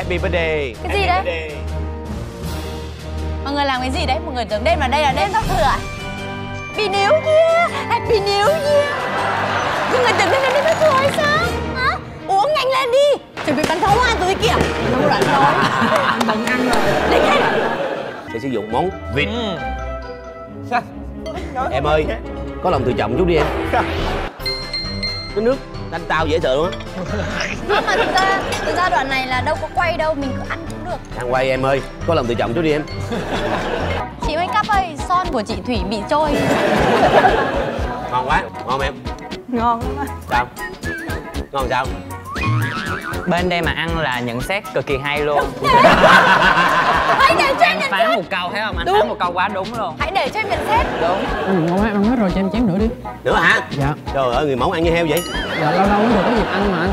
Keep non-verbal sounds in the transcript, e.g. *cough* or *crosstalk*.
Happy birthday Cái gì đấy? đấy Mọi người làm cái gì đấy? Mọi người tưởng đêm là đây là đêm giao thừa à? Happy New Year! Happy New Year! Mọi người tưởng đêm là đêm giao thừa hay sao? Hả? Uống nhanh lên đi! Chuẩn bị bắn pháo hoa rồi kìa! Đâu rồi rồi! Ăn bánh ăn rồi! Lên lên! sẽ sử dụng món vịt Ừ. em ơi có lòng tự trọng chút đi em cái nước đánh tao dễ sợ luôn á Nhưng mà thực ra, quay đâu, mình cứ ăn cũng được. Đang quay em ơi có lòng tự trọng chút đi em. *laughs* Chị make up ơi, son của chị Thủy bị trôi. *laughs* Ngon quá ngon không em. Ngon lắm sao? Ngon sao? Bên đây mà ăn là nhận xét cực kỳ hay luôn. *laughs* Hãy để cho em nhận phán một câu thấy không anh Đúng. phán một câu quá đúng luôn. Hãy để cho em nhận xét. Đúng. Ừ, ngon quá ăn hết rồi cho em chén nữa đi. Nữa hả? Dạ. Trời ơi người mẫu ăn như heo vậy? Dạ lâu lâu mới được có dịp ăn mà anh